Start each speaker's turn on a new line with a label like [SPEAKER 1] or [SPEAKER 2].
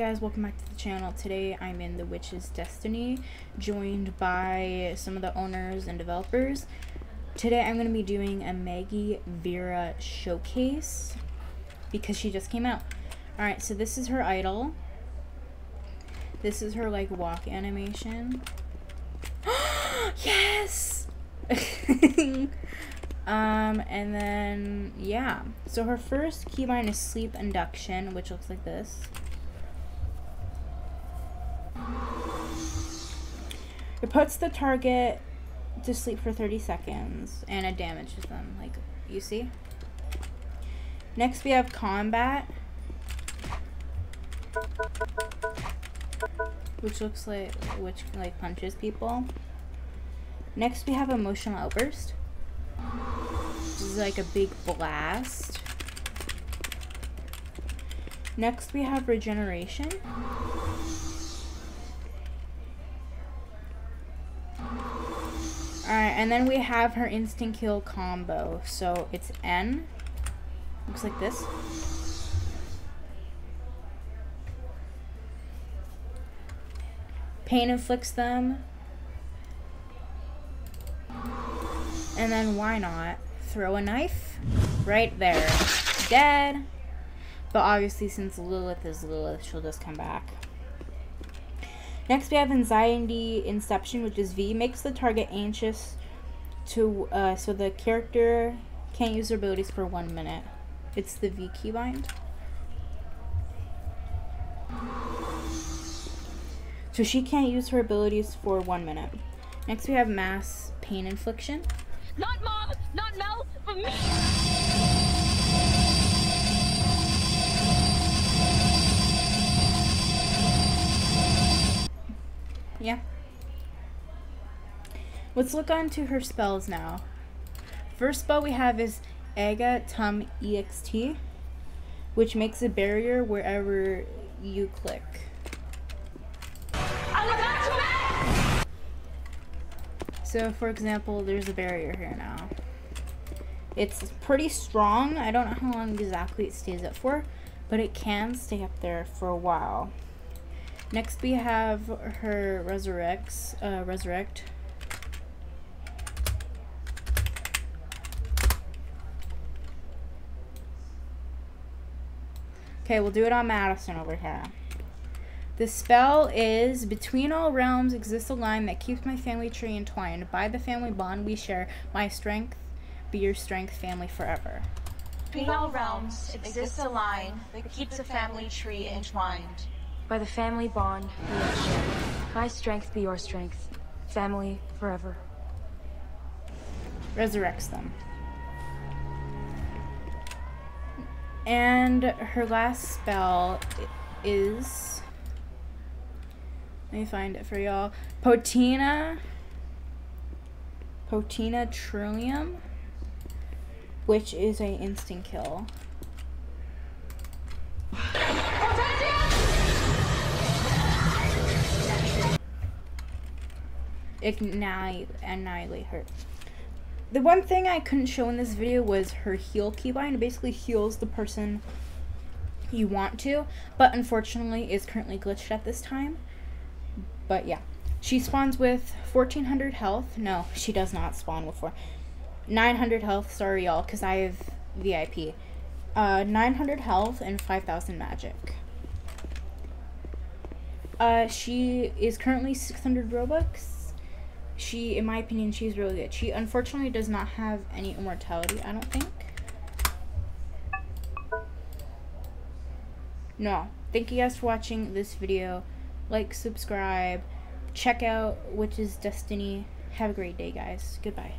[SPEAKER 1] guys, welcome back to the channel. Today I'm in the Witch's Destiny, joined by some of the owners and developers. Today I'm going to be doing a Maggie Vera showcase, because she just came out. Alright, so this is her idle. This is her, like, walk animation. yes! Um, and then, yeah. So her first keybind is Sleep Induction, which looks like this. It puts the target to sleep for 30 seconds, and it damages them, like you see. Next we have Combat. Which looks like, which like punches people. Next we have Emotional Outburst. This is like a big blast. Next we have regeneration. Alright, and then we have her instant kill combo. So it's N. Looks like this. Pain inflicts them. And then why not? Throw a knife right there. Dead. But obviously since Lilith is Lilith, she'll just come back. Next we have Anxiety Inception, which is V. Makes the target anxious to uh, so the character can't use their abilities for one minute. It's the V keybind. So she can't use her abilities for one minute. Next we have Mass Pain Infliction. Not mom, not Mel, but me. Let's look on to her spells now. First spell we have is Aga Tum EXT, which makes a barrier wherever you click. So, for example, there's a barrier here now. It's pretty strong. I don't know how long exactly it stays up for, but it can stay up there for a while. Next, we have her resurrects, uh, resurrect. Okay, we'll do it on Madison over here. The spell is Between all realms exists a line that keeps my family tree entwined. By the family bond we share, my strength be your strength, family forever.
[SPEAKER 2] Between all realms exists a line that keeps a family tree entwined.
[SPEAKER 3] By the family bond we share, my strength be your strength, family forever.
[SPEAKER 1] Resurrects them. And her last spell is let me find it for y'all. Potina. Potina Trillium. Which is a instant kill. Ignite, annihilate her. The one thing I couldn't show in this video was her heal keybind. It basically heals the person you want to, but unfortunately is currently glitched at this time. But yeah. She spawns with 1400 health. No, she does not spawn with 4. 900 health. Sorry, y'all, because I have VIP. Uh, 900 health and 5000 magic. Uh, she is currently 600 Robux. She, in my opinion, she's really good. She unfortunately does not have any immortality, I don't think. No. Thank you guys for watching this video like, subscribe, check out Witch's Destiny. Have a great day, guys. Goodbye.